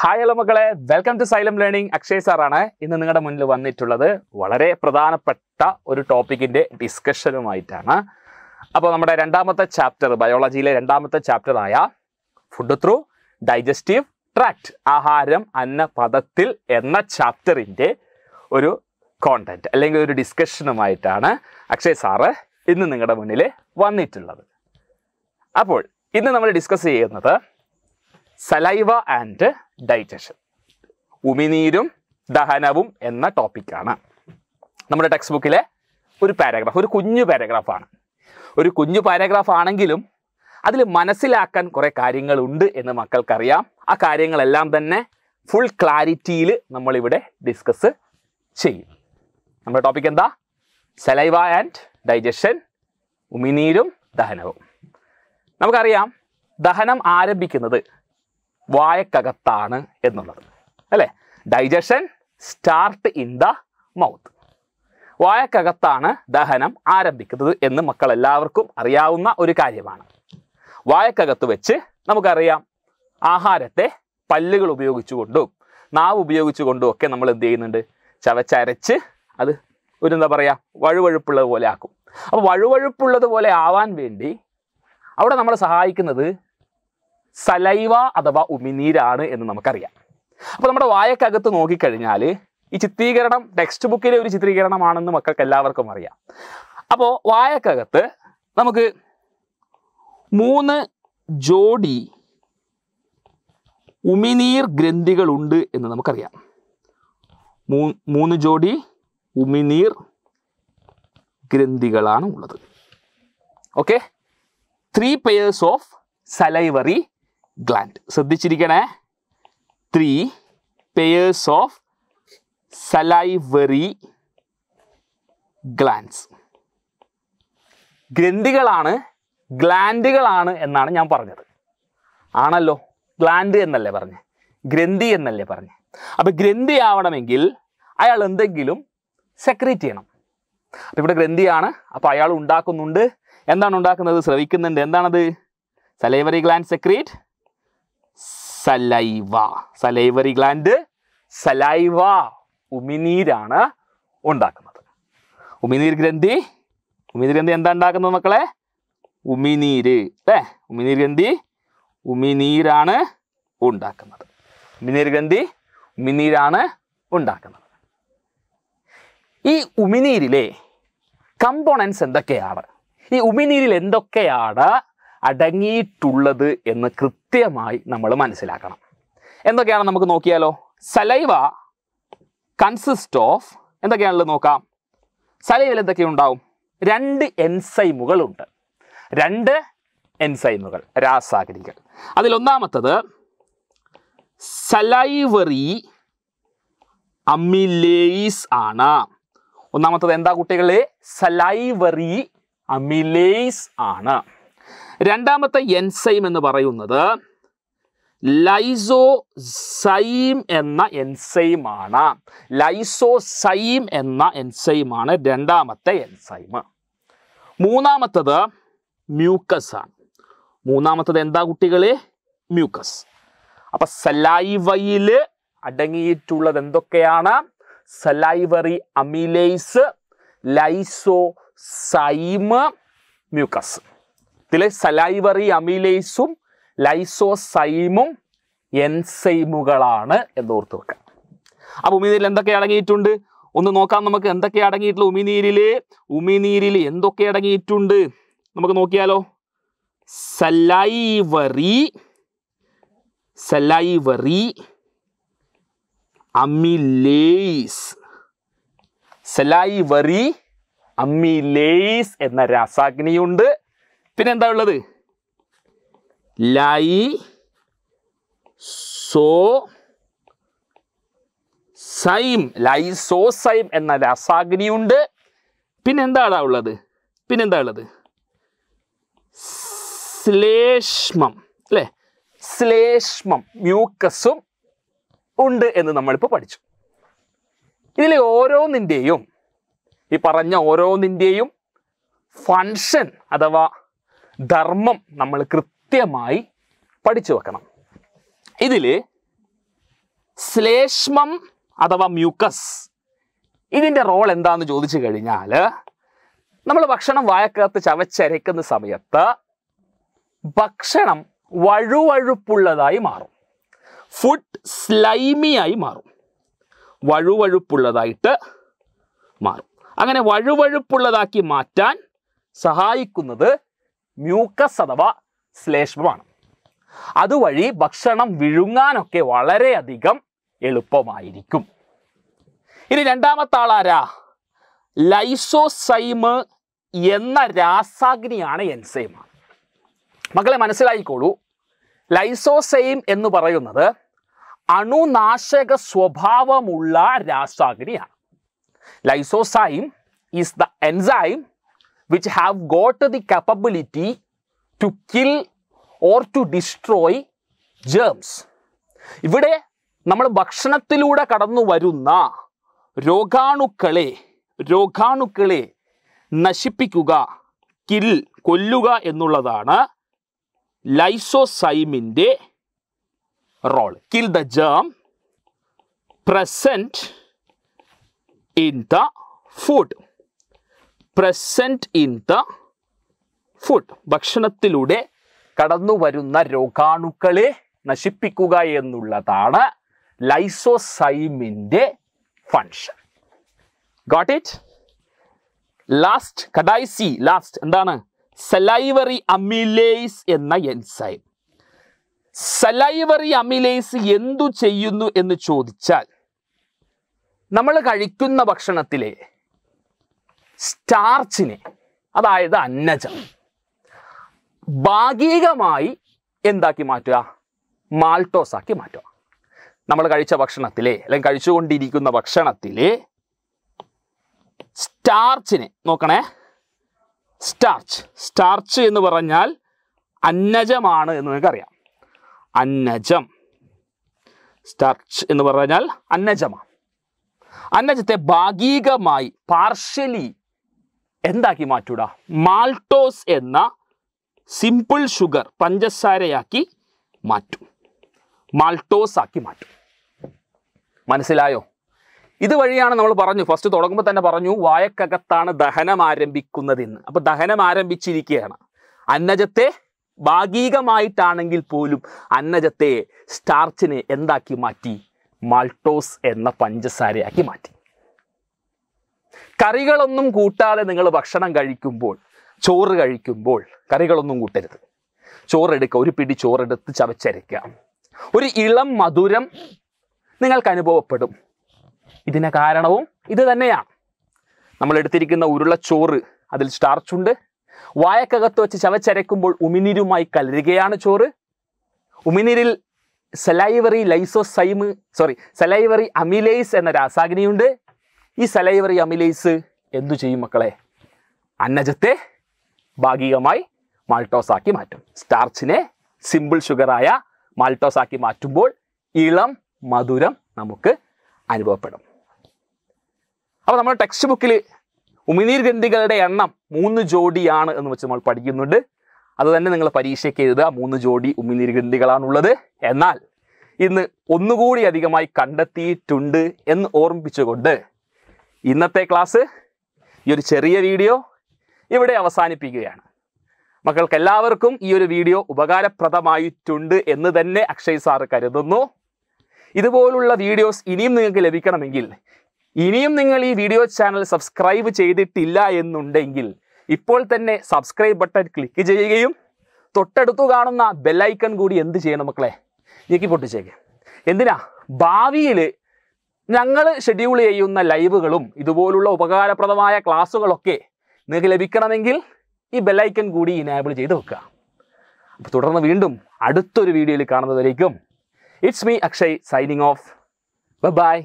Hi hello മക്കളെ. Welcome to Xylem learning Akshay സാറാണ്. ഇന്ന് നിങ്ങളുടെ മുന്നിൽ വന്നിട്ടുള്ളത് വളരെ പ്രധാനപ്പെട്ട ഒരു ടോപ്പിക്കിന്റെ ഡിസ്കഷനുമായിട്ടാണ് അപ്പോൾ നമ്മുടെ രണ്ടാമത്തെ ചാപ്റ്റർ ബയോളജിയിലെ രണ്ടാമത്തെ ചാപ്റ്ററായ ഫുഡ് ത്രൂ ഡൈജസ്റ്റീവ് ട്രാക്ട് ആഹാരം അന്ന പദത്തിൽ എന്ന ചാപ്റ്ററിന്റെ ഒരു കോണ്ടന്റ് അല്ലെങ്കിൽ ഒരു ഡിസ്കഷനുമായിട്ടാണ് അക്ഷയ് സാറ് ഇന്ന് നിങ്ങളുടെ മുന്നിൽ വന്നിട്ടുള്ളത്. അപ്പോൾ ഇന്ന് നമ്മൾ ഡിസ്കസ് ചെയ്യുന്നത് സലൈവ ആൻഡ് ഡൈജഷൻ ഉമിനീരും ദഹനവും എന്ന ടോപ്പിക്കാണ് നമ്മുടെ ടെക്സ്റ്റ് ബുക്കിലെ ഒരു പാരഗ്രാഫ് ഒരു കുഞ്ഞു പാരഗ്രാഫാണ് ഒരു കുഞ്ഞു പാരഗ്രാഫ് ആണെങ്കിലും അതിൽ മനസ്സിലാക്കാൻ കുറേ കാര്യങ്ങളുണ്ട് എന്ന് മക്കൾക്കറിയാം. ആ കാര്യങ്ങളെല്ലാം തന്നെ ഫുൾ ക്ലാരിറ്റിയിൽ നമ്മളിവിടെ ഡിസ്കസ് ചെയ്യും. നമ്മുടെ ടോപ്പിക് എന്താ? സലൈവ ആൻഡ് ഡൈജഷൻ ഉമിനീരും ദഹനവും. നമുക്കറിയാം ദഹനം ആരംഭിക്കുന്നത് വായക്കകത്താണ് എന്നുള്ളത്. അല്ലേ? Digestion start in the mouth വായക്കകത്താണ് ദഹനം ആരംഭിക്കുന്നത് എന്ന് മക്കൾ എല്ലാവർക്കും അറിയാവുന്ന ഒരു കാര്യമാണ്. വായക്കകത്ത് വെച്ച് നമുക്കറിയാം ആഹാരത്തെ പല്ലുകൾ ഉപയോഗിച്ചുകൊണ്ടും നാവ് ഉപയോഗിച്ചുകൊണ്ടും ഒക്കെ നമ്മൾ എന്ത് ചെയ്യുന്നുണ്ട്? ചവച്ചരച്ച് അത് ഒരു എന്താ പറയുക വഴുവഴുപ്പുള്ളത് പോലെ ആക്കും. അപ്പോൾ വഴുവഴുപ്പുള്ളത് പോലെ ആവാൻ വേണ്ടി അവിടെ നമ്മളെ സഹായിക്കുന്നത് സലൈവ അഥവാ ഉമിനീരാണ് എന്ന് നമുക്കറിയാം. അപ്പോൾ നമ്മുടെ വായക്കകത്ത് നോക്കിക്കഴിഞ്ഞാൽ ഈ ചിത്രീകരണം ടെക്സ്റ്റ് ബുക്കിലെ ഒരു ചിത്രീകരണമാണെന്ന് മക്കൾക്ക് എല്ലാവർക്കും അറിയാം. അപ്പോൾ വായക്കകത്ത് നമുക്ക് മൂന്ന് ജോഡി ഉമിനീർ ഗ്രന്ഥികളുണ്ട് എന്ന് നമുക്കറിയാം. മൂ- മൂന്ന് ജോഡി ഉമിനീർ ഗ്രന്ഥികളാണ് ഉള്ളത് okay three pairs of salivary gland. ശ്രദ്ധിച്ചിരിക്കണേ. Three pairs of salivary glands ഗ്രന്ഥികളാണ് ഗ്ലാൻഡുകളാണ് എന്നാണ് ഞാൻ പറഞ്ഞത്. ആണല്ലോ ഗ്ലാൻഡ് എന്നല്ലേ പറഞ്ഞു? ഗ്രന്ഥി എന്നല്ലേ പറഞ്ഞു? അപ്പൊ ഗ്രന്ഥി ആവണമെങ്കിൽ അയാൾ എന്തെങ്കിലും സെക്രീറ്റ് ചെയ്യണം. അപ്പൊ ഇവിടെ ഗ്രന്ഥിയാണ് അപ്പോൾ അയാൾ ഉണ്ടാക്കുന്നുണ്ട്. എന്താണ് ഉണ്ടാക്കുന്നത്? ശ്രവിക്കുന്നുണ്ട്. എന്താണത്? Salivary gland secrete saliva. Salivary gland saliva ഉമിനീരാണ് ഉണ്ടാക്കുന്നത്. ഉമിനീർ ഗ്രന്ഥി? ഉമിനീർ ഗ്രന്ഥി എന്താ ഉണ്ടാക്കുന്നത് മക്കളെ? ഉമിനീര്. അല്ലേ ഉമിനീർ ഗ്രന്ഥി ഉമിനീരാണ് ഉണ്ടാക്കുന്നത്. ഉമിനീർ ഗ്രന്ഥി ഉമിനീരാണ് ഉണ്ടാക്കുന്നത്. ഈ ഉമിനീരിലെ കമ്പോണൻസ് എന്തൊക്കെയാണ്? ഈ ഉമിനീരിൽ എന്തൊക്കെയാണ് അടങ്ങിയിട്ടുള്ളത് എന്ന് കൃത്യമായി നമ്മൾ മനസ്സിലാക്കണം. എന്തൊക്കെയാണ് നമുക്ക് നോക്കിയാലോ? സലൈവ കൺസിസ്റ്റ് ഓഫ് എന്തൊക്കെയാണുള്ളത് നോക്കാം? സലൈവൽ എന്തൊക്കെ ഉണ്ടാവും? രണ്ട് എൻസൈമുകളുണ്ട് രണ്ട് എൻസൈമുകൾ രാസാഗ്നികൾ. അതിലൊന്നാമത്തത് സലൈവറി അമിലേസ് ആണ്. ഒന്നാമത്തത് എന്താ കുട്ടികളെ? സലൈവറി അമിലേസ് ആണ്. രണ്ടാമത്തെ എൻസൈം എന്ന് പറയുന്നത് ലൈസോസൈം എന്ന എൻസൈമാണ് ലൈസോസൈം എന്ന എൻസൈമാണ് രണ്ടാമത്തെ എൻസൈം മൂന്നാമത്തത് മ്യൂക്കസ് ആണ്. മൂന്നാമത്തത് എന്താ കുട്ടികളെ? മ്യൂക്കസ് അപ്പൊ സലൈവയിൽ അടങ്ങിയിട്ടുള്ളത് എന്തൊക്കെയാണ്? സലൈവറി അമിലേസ് ലൈസോസൈം മ്യൂക്കസ് ഇതിൽ സലൈവറി അമിലേസും ലൈസോസൈമും എൻസൈമുകളാണ് എന്ന് ഓർത്ത് വെക്കാം. അപ്പൊ ഉമിനീരിൽ എന്തൊക്കെ അടങ്ങിയിട്ടുണ്ട്? ഒന്ന് നോക്കാം നമുക്ക് എന്തൊക്കെ അടങ്ങിയിട്ടുള്ള ഉമിനീരിൽ ഉമിനീരിൽ എന്തൊക്കെ അടങ്ങിയിട്ടുണ്ട്? നമുക്ക് നോക്കിയാലോ. Salivary salivary amylase. Salivary amylase എന്ന രാസാഗ്നിയുണ്ട്. പിന്നെ എന്താ ഉള്ളത്? Lysozyme. ലൈ സോ ലൈസോസൈം എന്ന രസാഗ്നിയുണ്ട്. പിന്നെ എന്താണ് ഉള്ളത്? പിന്നെന്താ ഉള്ളത്? ശ്ലേഷ്മം. അല്ലേ? ശ്ലേഷ്മം. മ്യൂക്കസും ഉണ്ട് എന്ന് നമ്മളിപ്പോൾ പഠിച്ചു. ഇതിൽ ഓരോന്നിന്റെയും ഈ പറഞ്ഞ ഓരോന്നിന്റെയും ഫങ്ഷൻ അഥവാ ധർമ്മം നമ്മൾ കൃത്യമായി പഠിച്ചു വെക്കണം. ഇതിൽ ശ്ലേഷ്മം അഥവാ മ്യൂക്കസ് ഇതിന്റെ റോൾ എന്താന്ന് ചോദിച്ചു കഴിഞ്ഞാൽ നമ്മൾ ഭക്ഷണം വായക്കകത്ത് ചവച്ചരയ്ക്കുന്ന സമയത്ത് ഭക്ഷണം വഴുവഴുപ്പുള്ളതായി മാറും. ഫുഡ് സ്ലൈമിയായി മാറും. വഴുവഴുപ്പുള്ളതായിട്ട് മാറും. അങ്ങനെ വഴുവഴുപ്പുള്ളതാക്കി മാറ്റാൻ സഹായിക്കുന്നത് മ്യൂക്കസ് അഥവാ ശ്ലേഷ്മമാണ്. അതുവഴി ഭക്ഷണം വിഴുങ്ങാനൊക്കെ വളരെയധികം എളുപ്പമായിരിക്കും. ഇനി രണ്ടാമത്തെ ആളാരാ ലൈസോസൈമ് എന്ന രാസാഗ്നിയാണ് എൻസൈം മക്കളെ മനസ്സിലായിക്കോളൂ. ലൈസോസൈം എന്ന് പറയുന്നത് അണുനാശക സ്വഭാവമുള്ള രാസാഗ്നിയാണ്. Lysozyme is the enzyme which have got the capability to kill or to destroy germs ഇവിടെ നമ്മൾ ഭക്ഷണത്തിലൂടെ കടന്നു വരുന്ന രോഗാണുക്കളെ രോഗാണുക്കളെ നശിപ്പിക്കുക കിൽ കൊല്ലുക എന്നുള്ളതാണ് ലൈസോസൈമിന്റെ role kill the germ present in the food present in the food ഭക്ഷണത്തിലൂടെ കടന്നു വരുന്ന രോഗാണുക്കളെ നശിപ്പിക്കുക എന്നുള്ളതാണ് ലൈസോസൈമിന്റെ ഫങ്ഷൻ ഗോട്ട് ഇറ്റ് ലാസ്റ്റ് കഡൈസി ലാസ്റ്റ് എന്താണ്? സലൈവറി അമിലേസ് എന്ന എൻസൈം സലൈവറി അമിലേസ് എന്തു ചെയ്യുന്നു എന്ന് ചോദിച്ചാൽ നമ്മൾ കഴിക്കുന്ന ഭക്ഷണത്തിലെ സ്റ്റാർച്ചിനെ അതായത് അന്നജം ഭാഗികമായി എന്താക്കി മാറ്റുക? മാൾട്ടോസ് ആക്കി മാറ്റുക. നമ്മൾ കഴിച്ച ഭക്ഷണത്തിലെ അല്ലെങ്കിൽ കഴിച്ചുകൊണ്ടിരിക്കുന്ന ഭക്ഷണത്തിലെ സ്റ്റാർച്ചിനെ നോക്കണേ. സ്റ്റാർച്ച്. സ്റ്റാർച്ച് എന്ന് പറഞ്ഞാൽ അന്നജമാണ് എന്ന് നിങ്ങൾക്കറിയാം. അന്നജം. സ്റ്റാർച്ച് എന്ന് പറഞ്ഞാൽ അന്നജമാണ്. അന്നജത്തെ ഭാഗികമായി പാർഷ്യലി എന്താക്കി മാറ്റൂടാ? മാൾട്ടോസ് എന്ന സിമ്പിൾ ഷുഗർ പഞ്ചസാരയാക്കി മാറ്റും. മാൾട്ടോസ് ആക്കി മാറ്റും. മനസ്സിലായോ? ഇതുവഴിയാണ് നമ്മൾ പറഞ്ഞു ഫസ്റ്റ് തുടങ്ങുമ്പോൾ തന്നെ പറഞ്ഞു വായക്കകത്താണ് ദഹനം ആരംഭിക്കുന്നതെന്ന്. അപ്പൊ ദഹനം ആരംഭിച്ചിരിക്കുകയാണ്. അന്നജത്തെ ഭാഗികമായിട്ടാണെങ്കിൽ പോലും അന്നജത്തെ സ്റ്റാർച്ചിനെ എന്താക്കി മാറ്റി? മാൾട്ടോസ് എന്ന പഞ്ചസാരയാക്കി മാറ്റി. കറികളൊന്നും കൂട്ടാതെ നിങ്ങൾ ഭക്ഷണം കഴിക്കുമ്പോൾ ചോറ് കഴിക്കുമ്പോൾ കറികളൊന്നും കൂട്ടരുത്. ചോറെടുക്കുക ഒരു പിടി ചോറെടുത്ത് ചവച്ചരയ്ക്കുക ഒരു ഇളം മധുരം നിങ്ങൾക്ക് അനുഭവപ്പെടും. ഇതിന് കാരണവും ഇത് തന്നെയാണ്. നമ്മൾ എടുത്തിരിക്കുന്ന ഉരുള ചോറ് അതിൽ സ്റ്റാർച്ചുണ്ട് വായക്കകത്ത് വെച്ച് ചവച്ചരയ്ക്കുമ്പോൾ ഉമിനീരുമായി കലരുകയാണ് ചോറ്. ഉമിനീരിൽ salivary lysozyme sorry salivary amylase എന്ന രാസാഗ്നിയുണ്ട്. ഈ സലൈവറി അമിലേസ് എന്തു ചെയ്യും മക്കളെ? അന്നജത്തെ ഭാഗികമായി മാൾട്ടോസ് ആക്കി മാറ്റും. സ്റ്റാർച്ചിനെ സിമ്പിൾ ഷുഗറായ മാൾട്ടോസ് ആക്കി മാറ്റുമ്പോൾ ഇളം മധുരം നമുക്ക് അനുഭവപ്പെടും. അപ്പോൾ നമ്മൾ ടെക്സ്റ്റ് ബുക്കിൽ ഉമിനീർ ഗ്രന്ഥികളുടെ എണ്ണം മൂന്ന് ജോഡിയാണ് എന്ന് വെച്ച് നമ്മൾ പഠിക്കുന്നുണ്ട്. അത് തന്നെ നിങ്ങൾ പരീക്ഷയ്ക്ക് എഴുതുക. മൂന്ന് ജോഡി ഉമിനീർ ഗ്രന്ഥികളാണുള്ളത്. എന്നാൽ ഇന്ന് ഒന്നുകൂടി അധികമായി കണ്ടെത്തിയിട്ടുണ്ട് എന്ന് ഓർമ്മിപ്പിച്ചുകൊണ്ട് ഇന്നത്തെ ക്ലാസ് ഈ ഒരു ചെറിയ വീഡിയോ ഇവിടെ അവസാനിപ്പിക്കുകയാണ്. മക്കൾക്ക് എല്ലാവർക്കും ഈ ഒരു വീഡിയോ ഉപകാരപ്രദമായിട്ടുണ്ട് എന്ന് തന്നെ അക്ഷയ് സാറ് കരുതുന്നു. ഇതുപോലുള്ള വീഡിയോസ് ഇനിയും നിങ്ങൾക്ക് ലഭിക്കണമെങ്കിൽ ഇനിയും നിങ്ങൾ ഈ വീഡിയോ ചാനൽ സബ്സ്ക്രൈബ് ചെയ്തിട്ടില്ല എന്നുണ്ടെങ്കിൽ ഇപ്പോൾ തന്നെ സബ്സ്ക്രൈബ് ബട്ടൺ ക്ലിക്ക് ചെയ്യുകയും തൊട്ടടുത്തു കാണുന്ന ബെല്ലൈക്കൺ കൂടി എന്ത് ചെയ്യണം മക്കളെ? ഞെക്കി പൊട്ടിച്ചേക്ക് എന്തിനാ? ഭാവിയിൽ ഞങ്ങൾ ഷെഡ്യൂൾ ചെയ്യുന്ന ലൈവുകളും ഇതുപോലുള്ള ഉപകാരപ്രദമായ ക്ലാസ്സുകളൊക്കെ നിങ്ങൾക്ക് ലഭിക്കണമെങ്കിൽ ഈ ബെല്ലൈക്കൺ കൂടി ഇനാബിൾ ചെയ്ത് വെക്കുക. അപ്പോൾ തുടർന്ന് വീണ്ടും അടുത്തൊരു വീഡിയോയിൽ കാണുന്നതായിരിക്കും it's me Akshay signing off bye